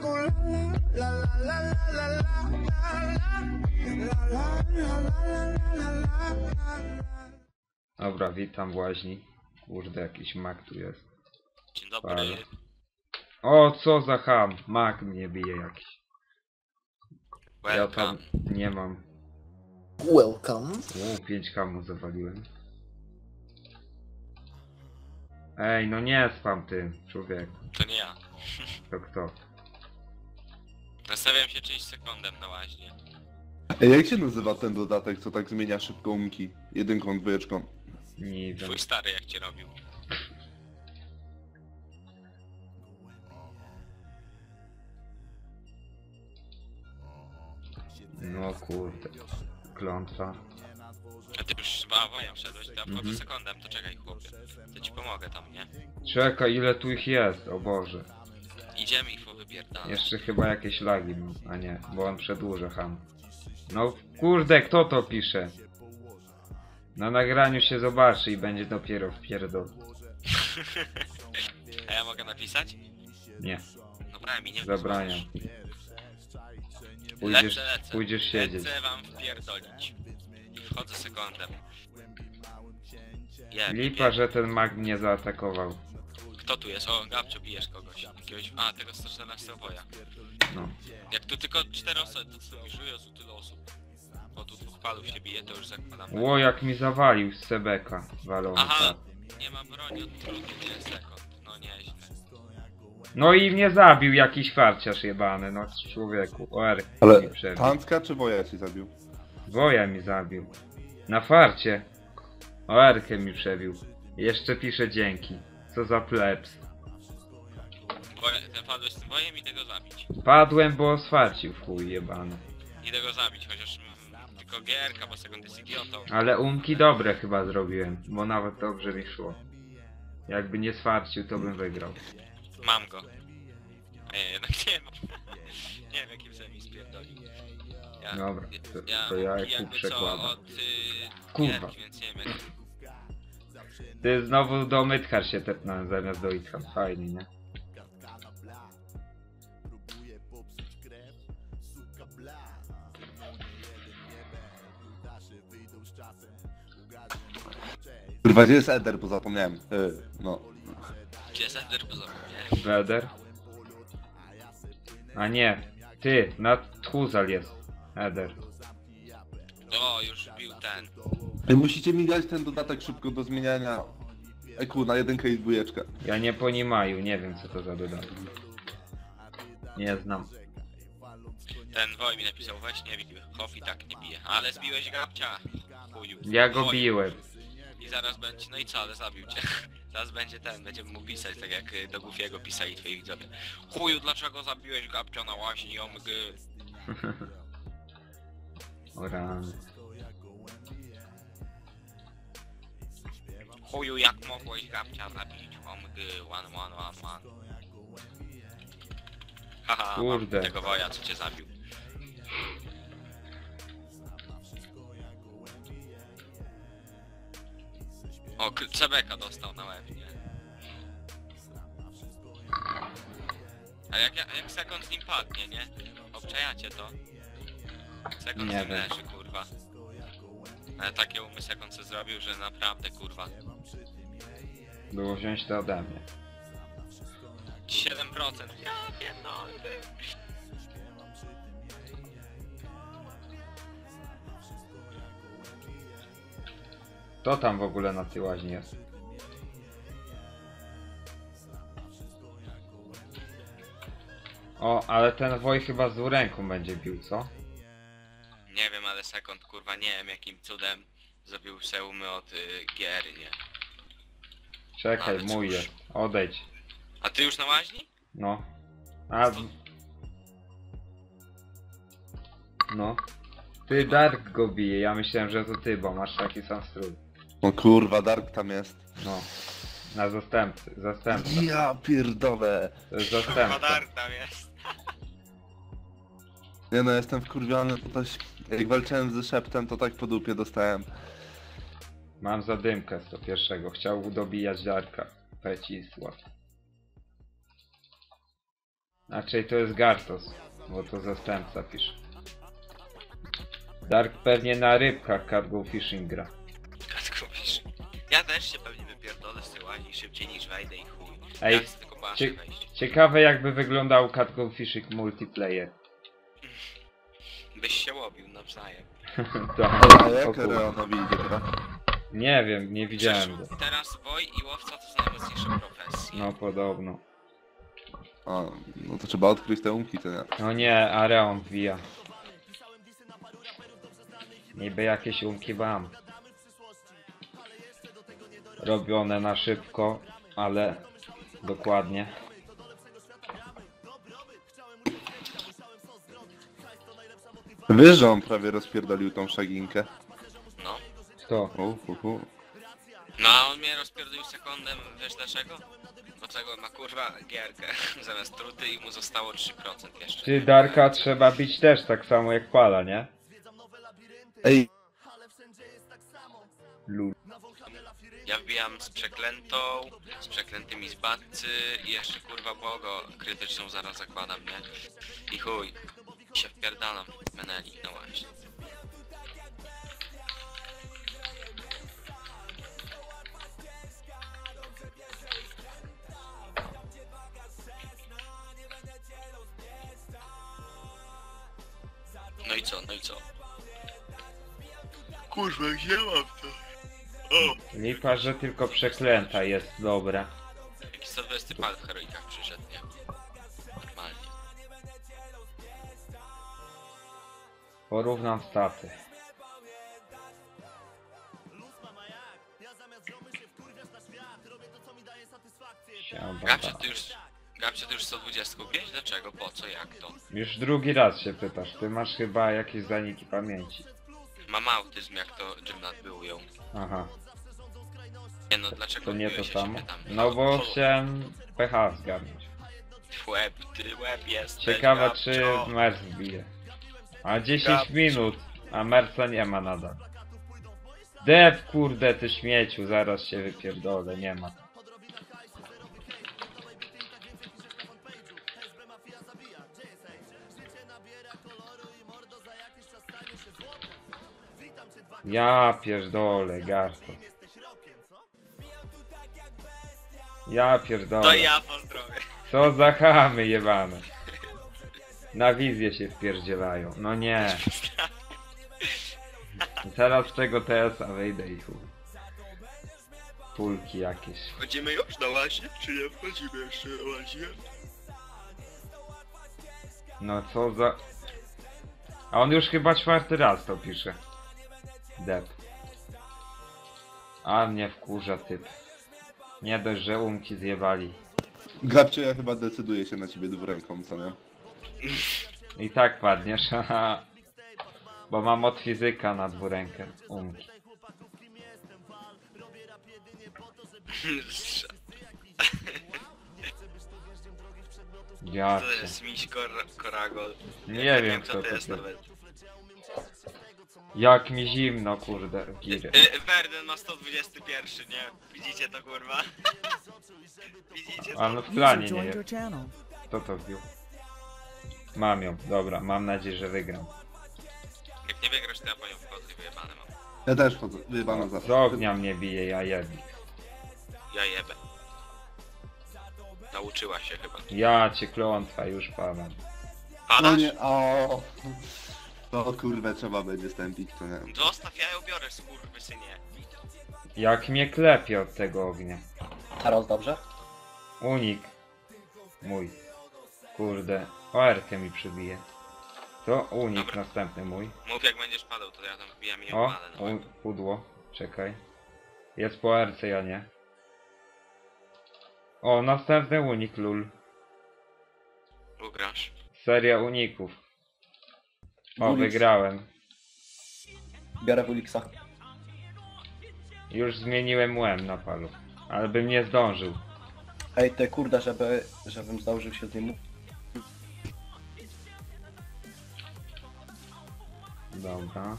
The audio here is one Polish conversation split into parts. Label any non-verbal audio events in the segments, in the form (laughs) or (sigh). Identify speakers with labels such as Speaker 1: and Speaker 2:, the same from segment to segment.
Speaker 1: con la la la la la la
Speaker 2: Dobra, witam w łaźni. Kurde, jakiś mak tu jest.
Speaker 3: Dzień dobry.
Speaker 2: Fala. O, co za ham? Mak mnie bije jakiś.
Speaker 3: Welcome.
Speaker 2: Ja tam nie mam.
Speaker 4: Welcome.
Speaker 2: U, 5 hamu zawaliłem. Ej, no nie spam tym, człowiek.
Speaker 3: To nie ja.
Speaker 2: To kto?
Speaker 3: Nastawiam się czyjś sekundem na łaźnie.
Speaker 5: Ej, jak się nazywa ten dodatek, co tak zmienia szybko umki? Jedynką, dwójeczką.
Speaker 2: Nie wiem.
Speaker 3: Twój stary jak cię robił.
Speaker 2: No kurde. Klątwa.
Speaker 3: A ty już chyba wojem wszedłeś, wchodzę
Speaker 2: Mhm.
Speaker 3: sekundem, to czekaj chłopie. To ci pomogę tam, nie?
Speaker 2: Czekaj, ile tu ich jest, o Boże.
Speaker 3: Idziemy i powypierdalamy.
Speaker 2: Jeszcze chyba jakieś lagi mam, a nie, bo on przedłuża ham. No kurde, kto to pisze? Na nagraniu się zobaczy i będzie dopiero wpierdol. (laughs)
Speaker 3: A ja mogę napisać?
Speaker 2: Nie,
Speaker 3: Dobra, mi nie
Speaker 2: zabraniam. Pójdziesz,
Speaker 3: lecę, lecę.
Speaker 2: pójdziesz siedzieć.
Speaker 3: Lecę wam wpierdolić. I wchodzę sekundem. Jeb,
Speaker 2: Lipa, że ten mag mnie zaatakował.
Speaker 3: Kto tu jest? O, Gabcio, bijesz kogoś. Jakiegoś... A, tego 114 woja.
Speaker 2: No.
Speaker 3: Jak tu tylko 4 osoby, to co o Jezu, tyle osób. Bo tu dwóch palów się bije, to już zakładam.
Speaker 2: Ło, jak mi zawalił z Sebeka. Walony.
Speaker 3: Aha, nie ma broni od trudu, nie sekund. No nieźle.
Speaker 2: No i mnie zabił jakiś farciarz jebany, no człowieku. OR
Speaker 5: Ale
Speaker 2: mi przebił.
Speaker 5: Czy Woja ci zabił?
Speaker 2: Woja mi zabił. Na farcie. OR mi przebił. Jeszcze pisze dzięki. Co za plebs.
Speaker 3: Padłeś z tym bojem i tego zabić.
Speaker 2: Padłem, bo sfarcił w chuj jebany.
Speaker 3: I tego zabić, chociaż mm, tylko gierka, bo sekund jest idiotą.
Speaker 2: Ale umki dobre chyba zrobiłem, bo nawet dobrze mi szło. Jakby nie sfarcił, to bym wygrał.
Speaker 3: Mam go. Nie, jednak nie mam. (laughs) nie wiem jakim sobie mi spierdoli. Ja,
Speaker 2: Dobra, to,
Speaker 3: ja,
Speaker 2: to ja
Speaker 3: jakby
Speaker 2: jak
Speaker 3: co
Speaker 2: przekładam.
Speaker 3: od... Y,
Speaker 2: Kurwa.
Speaker 3: gierki, więc nie wiem jak...
Speaker 2: Ty znowu do Mythar się tepnąłem zamiast do Itham. Fajnie, nie?
Speaker 5: Kurwa, gdzie jest Eder, bo zapomniałem. Yy, no.
Speaker 3: Gdzie jest Ender, bo zapomniałem.
Speaker 2: Weder. A nie, ty, na Tchuzal jest. Eder.
Speaker 3: O, już bił ten.
Speaker 5: Musicie mi dać ten dodatek szybko do zmieniania EQ na jedynkę i dwójeczkę.
Speaker 2: Ja nie ponimaju, nie wiem co to za dodatek. Nie znam.
Speaker 3: Ten Woj mi napisał, weź nie bij. Hof i tak nie bije. Ale zbiłeś Gabcia. Chuju.
Speaker 2: Ja go
Speaker 3: Woj.
Speaker 2: biłem.
Speaker 3: I zaraz będzie, no i co, ale zabił cię. (laughs) Zaraz będzie ten, będziemy mu pisać, tak jak y, do Goofiego pisali twoi widzowie. Chuju, dlaczego zabiłeś Gabcia na łaźni, omg? (laughs)
Speaker 2: O rany.
Speaker 3: Chuju, jak mogłeś Gabcia zabić, omg, one, one, one, one. Haha,
Speaker 2: Kurde.
Speaker 3: mam tego woja, co cię zabił. O, K- Czebeka dostał na łeb, nie? A jak, jak, jak sekund z nim padnie, nie? Obczajacie to? Sekund
Speaker 2: Nie
Speaker 3: z nim
Speaker 2: wiem.
Speaker 3: leży, kurwa. Ale takie umy sekund co zrobił, że naprawdę, kurwa.
Speaker 2: Było wziąć to ode mnie.
Speaker 3: 7%. Ja pierdolę.
Speaker 2: To tam w ogóle na tej łaźni jest. O, ale ten woj chyba z ręką będzie bił, co?
Speaker 3: Nie wiem, ale sekund, kurwa, nie wiem jakim cudem zrobił seumy od y, gier, nie?
Speaker 2: Czekaj,
Speaker 3: Ale
Speaker 2: mój
Speaker 3: cóż.
Speaker 2: jest. Odejdź.
Speaker 3: A ty już na łaźni?
Speaker 2: No. A... No. Ty Dark go bije, ja myślałem, że to ty, bo masz taki sam strój.
Speaker 5: No kurwa, Dark tam jest.
Speaker 2: No. Na zastępcy, zastępca.
Speaker 5: Ja pierdolę.
Speaker 2: To jest zastępca.
Speaker 3: tam jest.
Speaker 5: Nie no, jestem wkurwiony, to też... Jak walczyłem ze szeptem, to tak po dupie dostałem.
Speaker 2: Mam zadymkę 101. Chciał dobijać Darka. Pecisław. Znaczy to jest Gartos, bo to zastępca pisze. Dark pewnie na rybkach cargo fishing gra.
Speaker 3: Katkowisz. Ja też się pewnie wypierdolę z tej łazi szybciej niż wejdę i chuj.
Speaker 2: Ej,
Speaker 3: ja
Speaker 2: cie-
Speaker 3: wejść.
Speaker 2: Ciekawe jakby wyglądał cargo fishing multiplayer.
Speaker 3: Byś się łobił nawzajem. (laughs)
Speaker 2: o
Speaker 5: jak. Reonowi idzie teraz?
Speaker 2: Nie wiem, nie widziałem go.
Speaker 3: Teraz woj i łowca to są najmocniejsze profesje.
Speaker 2: No podobno.
Speaker 5: A, no to trzeba odkryć te umki, to nie.
Speaker 2: No nie, Areon wbija. Niby jakieś umki mam. Robione na szybko, ale dokładnie.
Speaker 5: On prawie rozpierdolił tą szaginkę?
Speaker 3: No.
Speaker 2: To.
Speaker 5: U, u, u.
Speaker 3: No a on mnie rozpierdolił sekundem, wiesz dlaczego? Dlaczego ma kurwa gierkę (laughs) zamiast truty i mu zostało 3% jeszcze.
Speaker 2: Czy Darka trzeba bić też tak samo jak Pala, nie?
Speaker 5: Ej,
Speaker 2: Lul.
Speaker 3: Ja wbijam z przeklętą, z przeklętymi z batcy i jeszcze kurwa bogo krytyczną zaraz zakładam, nie? I chuj, się wpierdalam w meneli, no właśnie. Co, no i co? Kurwa, gdzie mam to? O!
Speaker 2: Lipa, że tylko przeklęta jest dobra.
Speaker 3: Jakiś 120 pal w heroikach przyszedł, nie? Normalnie.
Speaker 2: Porównam staty. Siaba.
Speaker 3: Gabcia ty już... Gabcia ty już 120 kupiłeś? Dlaczego? Po co? Jak to?
Speaker 2: Już drugi raz się pytasz, ty masz chyba jakieś zaniki pamięci.
Speaker 3: Mam autyzm, jak to Gymnat był ją.
Speaker 2: Aha,
Speaker 3: Nie no, dlaczego
Speaker 2: to nie to
Speaker 3: kupiłeś, ja się
Speaker 2: samo.
Speaker 3: pytam?
Speaker 2: No bo chciałem PH zgarnąć.
Speaker 3: Łeb, ty łeb jest.
Speaker 2: Ciekawe czy Mers wbije. A 10
Speaker 3: Gabcio.
Speaker 2: minut, a Mersa nie ma nadal. Dev kurde ty śmieciu, zaraz się wypierdolę, nie ma. Ja pierdolę, garsto. Ja pierdolę.
Speaker 3: To ja pozdrowię.
Speaker 2: Co za chamy jebane. Na wizję się wpierdzielają. No nie. (laughs) Teraz z tego TS-a wyjdę i chuj. Pulki jakieś.
Speaker 3: Wchodzimy już na łazie, czy nie wchodzimy jeszcze na łazie?
Speaker 2: No co za... A on już chyba czwarty raz to pisze. Dep. A mnie wkurza typ. Nie dość, że umki zjebali.
Speaker 5: Gabcio, ja chyba decyduję się na ciebie dwuręką, co nie?
Speaker 2: I tak padniesz, (laughs) haha. Bo mam od fizyka na dwurękę umki. (laughs) Ja
Speaker 3: To
Speaker 2: cię.
Speaker 3: jest miś kor Koragol.
Speaker 2: Nie wiem
Speaker 3: kto to
Speaker 2: to
Speaker 3: jest
Speaker 2: jest.
Speaker 3: nawet.
Speaker 2: Jak mi zimno, kurde, giry.
Speaker 3: Y, Verden ma 121, nie? Widzicie to kurwa? (laughs) Widzicie to?
Speaker 2: A no w planie nie jest. Kto to wbił? Mam ją, dobra, mam nadzieję, że wygram.
Speaker 3: Jak nie wygrasz, to ja po nią wchodzę i wyjebane mam.
Speaker 5: Ja też chodzę, wyjebano za
Speaker 2: Z ognia mnie bije, ja jedni.
Speaker 3: Ja jebę. Nauczyła się chyba.
Speaker 2: Ja cię klątwa, już padam.
Speaker 5: No
Speaker 3: Padasz?
Speaker 5: nie, o. To kurwę trzeba będzie stępić, to nie.
Speaker 3: Zostaw, ja ją biorę, skurwysynie.
Speaker 2: Jak mnie klepie od tego ognia.
Speaker 4: Teraz dobrze?
Speaker 2: Unik. Mój. Kurde, OR-kę mi przybije. To unik
Speaker 3: Dobra.
Speaker 2: następny mój.
Speaker 3: Mów jak będziesz padał, to ja tam wbijam i ją
Speaker 2: O,
Speaker 3: palę. No.
Speaker 2: u, pudło. Czekaj. Jest po OR-ce, ja nie. O, następny unik, lul.
Speaker 3: Ugrasz.
Speaker 2: Seria uników. O,
Speaker 4: Ulix.
Speaker 2: wygrałem.
Speaker 4: Biorę Wulixa.
Speaker 2: Już zmieniłem łem na palu. Ale bym nie zdążył.
Speaker 4: Ej, ty kurde, żeby, żebym zdążył się z nim...
Speaker 2: Dobra.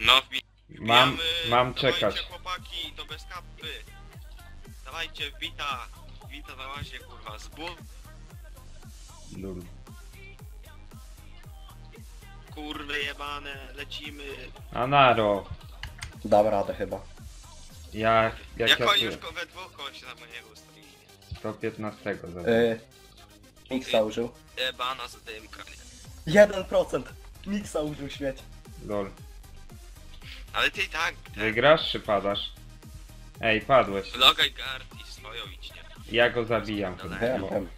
Speaker 3: No wbij.
Speaker 2: Mam,
Speaker 3: wbijamy.
Speaker 2: mam
Speaker 3: Dawajcie,
Speaker 2: czekać.
Speaker 3: chłopaki, to bez kapy. Dawajcie, wbita. Wbita na łazie, kurwa. Z bu...
Speaker 2: Lul.
Speaker 3: Kurwy jebane, lecimy.
Speaker 2: Anaro.
Speaker 4: Dam radę chyba.
Speaker 2: Jak, jak
Speaker 3: Jak
Speaker 2: ja
Speaker 3: oni już go we dwóch, on się na mojego ustawili.
Speaker 2: 115 zobacz.
Speaker 4: Yy, Mixa użył.
Speaker 3: Jebana zadymka, nie?
Speaker 4: 1%! Mixa użył śmieć.
Speaker 2: Lol.
Speaker 3: Ale ty i tak,
Speaker 2: Wygrasz czy padasz? Ej, padłeś.
Speaker 3: logaj guard i swoją idź, nie?
Speaker 2: Ja go zabijam
Speaker 3: Dobra.
Speaker 2: chyba.
Speaker 4: Wiem, wiem.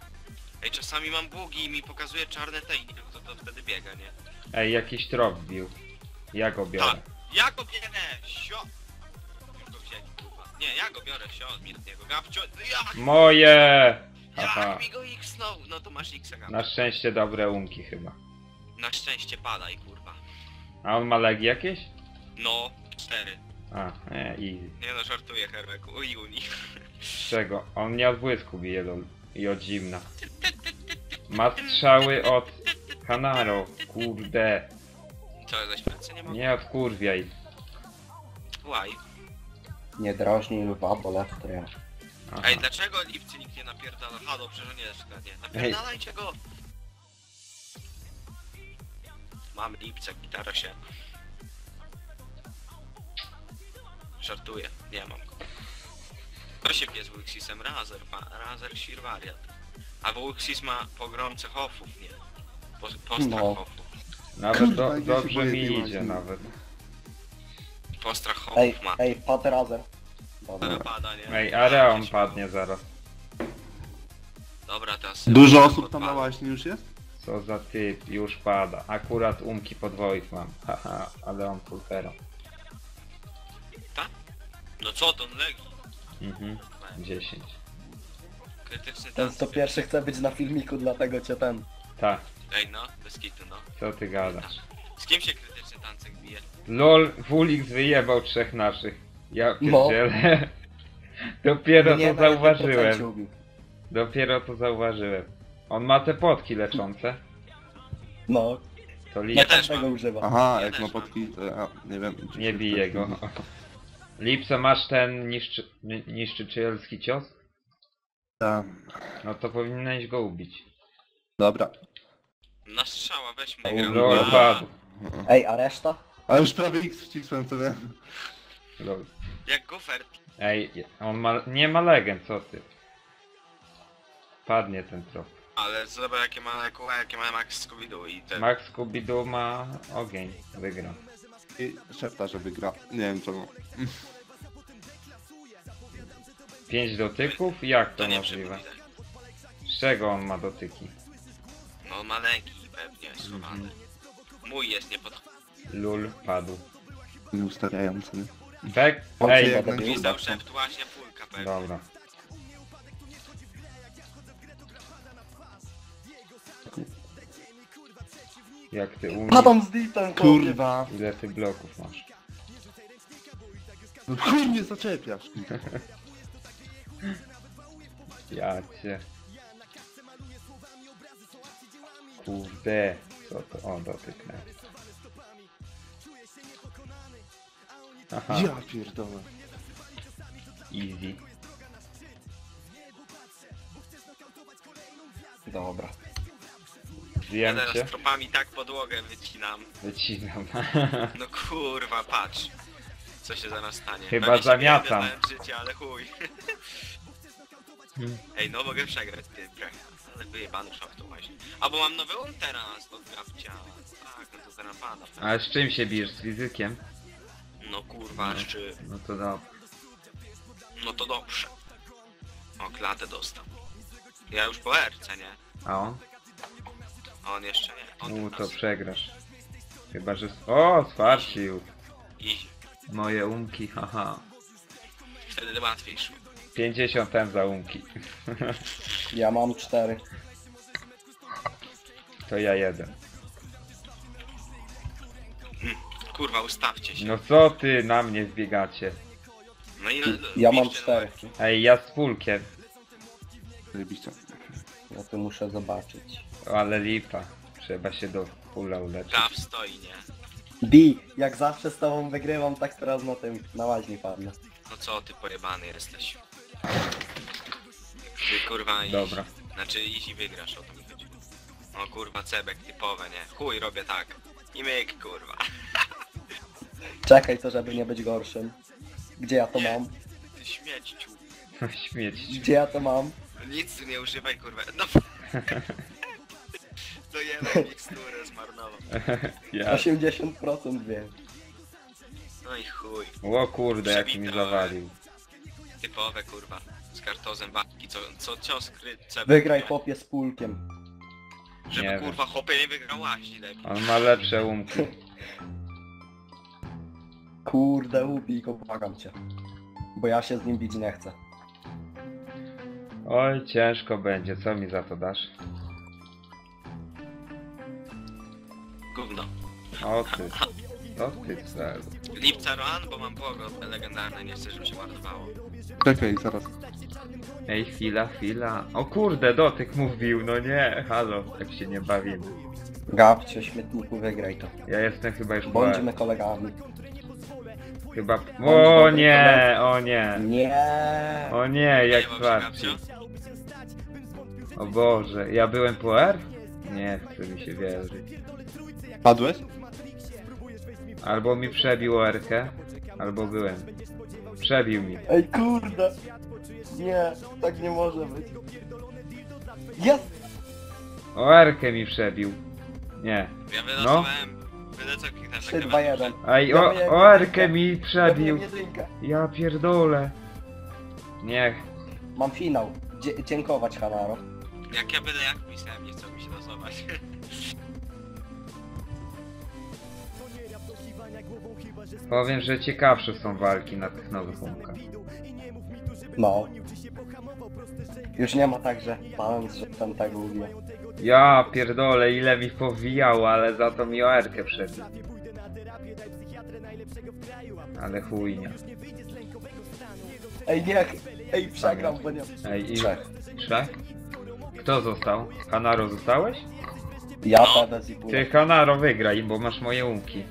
Speaker 3: Ej, czasami mam bugi i mi pokazuje czarne te i to, to wtedy biega, nie?
Speaker 2: Ej, jakiś trop wbił. Ja go biorę.
Speaker 3: Tak. Ja go bierę, sio! Już go wzięli, kurwa. Nie, ja go biorę, sio, od niego. Gawcio, no jak?
Speaker 2: Moje! Haha.
Speaker 3: Jak mi go x-nął? No to masz x -a,
Speaker 2: Na szczęście dobre umki chyba.
Speaker 3: Na szczęście padaj, kurwa.
Speaker 2: A on ma legi jakieś?
Speaker 3: No, cztery.
Speaker 2: A, nie, easy.
Speaker 3: Nie no, żartuję, Herbeku. U Juni.
Speaker 2: Z czego? On nie od błysku bije lol. I od zimna. (laughs) Ma strzały od Hanaro. Kurde.
Speaker 3: Co, za śmierci nie mogę?
Speaker 2: Nie odkurwiaj.
Speaker 3: Łaj.
Speaker 4: Nie drażnij lwa, bo lew.
Speaker 2: Aha.
Speaker 3: Ej, dlaczego lipcy nikt nie napierdala? Ha, dobrze, że nie jest nie. Napierdalajcie go! Mamy lipce, gitara się. Żartuję, nie mam go. To się pie z Wixisem, Razer, pa, Razer, Shir wariat. Albo Wixis ma pogromcę hoffów, nie? Po, postrach
Speaker 4: No.
Speaker 2: Nawet do,
Speaker 5: się
Speaker 2: dobrze mi
Speaker 5: tej
Speaker 2: idzie nawet.
Speaker 3: Postrach
Speaker 4: Ej,
Speaker 3: hoffów ma.
Speaker 4: ej, padł razer. Dobra.
Speaker 3: Pada, nie?
Speaker 2: Ej, Areon padnie zaraz.
Speaker 3: Dobra, teraz...
Speaker 5: Dużo osób tam na łaźni już jest?
Speaker 2: Co za typ, już pada. Akurat umki podwoich mam. Haha, ale on pulpero.
Speaker 3: No co to, legi?
Speaker 2: Mhm, 10.
Speaker 3: Krytyczny
Speaker 4: Ten
Speaker 3: tank.
Speaker 4: 101 chce być na filmiku, dlatego cię ten.
Speaker 2: Tak,
Speaker 3: Ej no, bez kitu no.
Speaker 2: co ty gadasz?
Speaker 3: Z kim się krytyczny tancek bije?
Speaker 2: LOL, Wulix wyjebał trzech naszych. Ja
Speaker 4: No.
Speaker 2: pierdzielę. (laughs) Dopiero to
Speaker 4: procencie
Speaker 2: zauważyłem.
Speaker 4: ubił.
Speaker 2: Dopiero to zauważyłem. On ma te potki leczące.
Speaker 4: No,
Speaker 2: To lip.
Speaker 3: też
Speaker 4: każdego
Speaker 3: mam.
Speaker 4: używa.
Speaker 5: Aha,
Speaker 3: Ja
Speaker 5: jak
Speaker 3: też
Speaker 5: ma
Speaker 3: mam.
Speaker 5: potki, to ja nie wiem. czy
Speaker 2: Nie bije
Speaker 5: ktoś
Speaker 2: go.
Speaker 5: widzi. (laughs)
Speaker 2: Lipsa masz ten niszczy, ni- niszczycielski cios?
Speaker 5: Tak.
Speaker 2: No to powinieneś go ubić.
Speaker 5: Dobra.
Speaker 3: Na strzała weźmy gram.
Speaker 2: LOL padł.
Speaker 4: Ej, a reszta?
Speaker 5: A już prawie X wcisłem sobie.
Speaker 2: LOL.
Speaker 3: Jak gofert.
Speaker 2: Ej, on ma, nie ma legend, co ty? Padnie ten trop.
Speaker 3: Ale zobacz jakie ma jakie, jakie ma Max Scooby-Doo i ten...
Speaker 2: Max Scooby-Doo ma ogień, wygra.
Speaker 5: I szepta, że wygra. Nie wiem czemu.
Speaker 2: 5 dotyków? Jak to
Speaker 3: to nie
Speaker 2: możliwe? Z czego on ma dotyki?
Speaker 3: No ma legi pewnie schowane.
Speaker 2: Mhm.
Speaker 3: Mój jest nie pod...
Speaker 2: Lul padł.
Speaker 5: Nie ustawiający.
Speaker 2: Bek?
Speaker 5: Ej,
Speaker 2: Ej.
Speaker 3: Gwizdał szept właśnie pulka pewnie.
Speaker 2: dobra. Jak ty umiesz?
Speaker 4: Padam z ditem,
Speaker 5: Kurwa.
Speaker 2: Ile ty bloków masz?
Speaker 5: No chuj mnie zaczepiasz. (laughs)
Speaker 2: Ja cię. Kurde, co to? O, dotyknę. Aha,
Speaker 5: Ja pierdolę.
Speaker 2: easy.
Speaker 4: Dobra.
Speaker 3: Ja
Speaker 2: Zjem cię?
Speaker 3: teraz tropami tak podłogę wycinam.
Speaker 2: Wycinam. (laughs)
Speaker 3: No kurwa, patrz. Co się zaraz stanie.
Speaker 2: Chyba
Speaker 3: Pewnie się
Speaker 2: zamiatam.
Speaker 3: nie życia, ale chuj. Ej, no mogę przegrać ty brech. Ale wyjebany szok to właśnie. Albo mam nowy un teraz od grabcia. Tak, no to zaraz pada.
Speaker 2: Ale z czym się bijesz? Z fizykiem?
Speaker 3: No kurwa, czy...
Speaker 2: No to dobra.
Speaker 3: No to dobrze. O, klatę dostał. Ja już po RC, nie?
Speaker 2: A on?
Speaker 3: A on jeszcze nie. On
Speaker 2: U, to przegrasz. Chyba, że... O, sfarcił. Moje umki, haha.
Speaker 3: Wtedy łatwiej szło.
Speaker 2: 50 M za umki. (laughs)
Speaker 4: Ja mam 4.
Speaker 2: To ja jeden.
Speaker 3: Kurwa, ustawcie się.
Speaker 2: No co ty na mnie zbiegacie?
Speaker 3: No i...
Speaker 4: Ja mam
Speaker 3: piszcie
Speaker 4: 4.
Speaker 2: Ej, ja z pulkiem.
Speaker 5: Zajebiście.
Speaker 4: Ja tu muszę zobaczyć.
Speaker 2: Ale lipa. Trzeba się do pula uleczyć.
Speaker 3: Gaw stoi, nie?
Speaker 4: Di, jak zawsze z tobą wygrywam, tak teraz na tym, na łaźni padnę.
Speaker 3: No co ty pojebany jesteś? Ty kurwa i...
Speaker 2: Dobra.
Speaker 3: Znaczy easy wygrasz, o to mi chodzi. Kurwa, cebek typowe, nie? Chuj, robię tak. I myk, kurwa. (laughs)
Speaker 4: Czekaj to, żeby nie być gorszym. Gdzie ja to mam?
Speaker 3: Ty śmieciu.
Speaker 2: Śmieć.
Speaker 4: Gdzie ja to mam?
Speaker 3: Nic tu nie używaj, kurwa. No. (laughs) Dojemy (laughs) miksturę zmarnował.
Speaker 2: Ja.
Speaker 4: 80% wiem.
Speaker 3: No i chuj.
Speaker 2: O kurde, jak mi
Speaker 3: Przywitałem.
Speaker 2: zawalił.
Speaker 3: Typowe, kurwa. Z kartozem babki, co, co cios kry...
Speaker 4: Wygraj chłopie z pulkiem.
Speaker 3: Żeby
Speaker 2: Nie
Speaker 3: kurwa chłopie nie wygrał łaźni lepiej.
Speaker 2: On ma lepsze umki. (laughs)
Speaker 4: Kurde, ubij go, błagam cię. Bo ja się z nim bić nie chcę.
Speaker 2: Oj, ciężko będzie, co mi za to dasz?
Speaker 3: Gówno.
Speaker 2: O ty. O ty (laughs) cel.
Speaker 3: Lipca Roan, bo mam błogo legendarne, nie chcę, żeby się marnowało.
Speaker 5: Czekaj, zaraz.
Speaker 2: Ej, chwila, chwila. O kurde, dotyk mówił, no nie, halo, tak się nie bawimy.
Speaker 4: Gabcio, śmietniku, wygraj to.
Speaker 2: Ja jestem chyba już po...
Speaker 4: Bądźmy kolegami.
Speaker 2: Chyba... O nie, o nie.
Speaker 4: Nie.
Speaker 2: O nie, jak.
Speaker 3: Gabcio?
Speaker 2: O Boże, ja byłem po R? Nie chce mi się wierzyć.
Speaker 5: Padłeś?
Speaker 2: Albo mi przebił OR-kę, albo byłem. Przebił mi.
Speaker 4: Ej, kurde. Nie, tak nie może być. Jest!
Speaker 2: OR-kę mi przebił. Nie.
Speaker 3: Ja wylosowałem... Byle co kliknąłem
Speaker 4: 3,
Speaker 3: na
Speaker 4: 2,
Speaker 3: klawiaturze.
Speaker 4: 1.
Speaker 2: Aj, o, OR-kę mi przebił. Ja pierdolę. Niech.
Speaker 4: Mam finał. Dzie dziękować, Hanaro.
Speaker 3: Jak ja byle jak pisałem, nie chcą mi się losować. (laughs) (laughs)
Speaker 2: Powiem, że ciekawsze są walki na tych nowych umkach.
Speaker 4: No. Już nie ma tak, że pan, że ten tak lubi.
Speaker 2: Ja pierdolę, ile mi powijało, ale za to mi OR-kę przebił. Ale chujnia.
Speaker 4: Ej, niech! Ej, przegrał, bo nie...
Speaker 2: Ej, i...
Speaker 4: Trzech.
Speaker 2: Trzech? Kto został? Hanaro zostałeś?
Speaker 4: Ja, Tebez i
Speaker 2: Ty
Speaker 4: Pula.
Speaker 2: Hanaro wygraj, bo masz moje umki.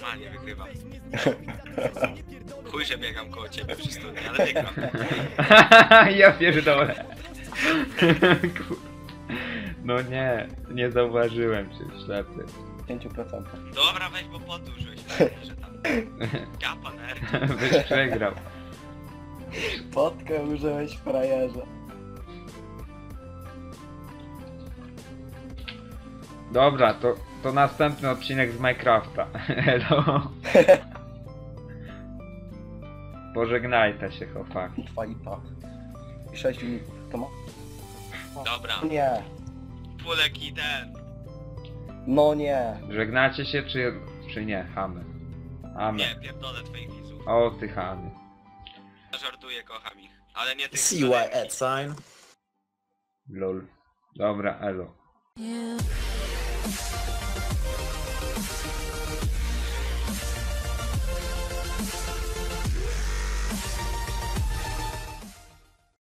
Speaker 3: No. Normalnie wygrywam. (laughs) Chuj, że biegam koło ciebie przy studni, ale wygram. (laughs)
Speaker 2: ja pierdolę. Kur- (laughs) No nie, nie zauważyłem cię, ślepy.
Speaker 4: 5%.
Speaker 3: Dobra, weź, bo podłużyłeś, że tam... Gapa, nerka.
Speaker 2: Byś przegrał.
Speaker 4: Potkę użyłeś w frajerze.
Speaker 2: Dobra, to, to następny odcinek z Minecrafta. (laughs) Hello. (laughs) Pożegnajcie się, chłopaki.
Speaker 4: Bitwa i tak. 6 uników. To ma...
Speaker 3: Dobra,
Speaker 4: Nie.
Speaker 3: Pulek i ten.
Speaker 4: No nie.
Speaker 2: Żegnacie się, czy, czy nie? Hamy. Hamy.
Speaker 3: Nie, pierdolę twoich widzów.
Speaker 2: O, ty chamy.
Speaker 3: Żartuję, kocham ich. Ale nie tych...
Speaker 6: At sign.
Speaker 2: Lol. Dobra, elo.
Speaker 7: You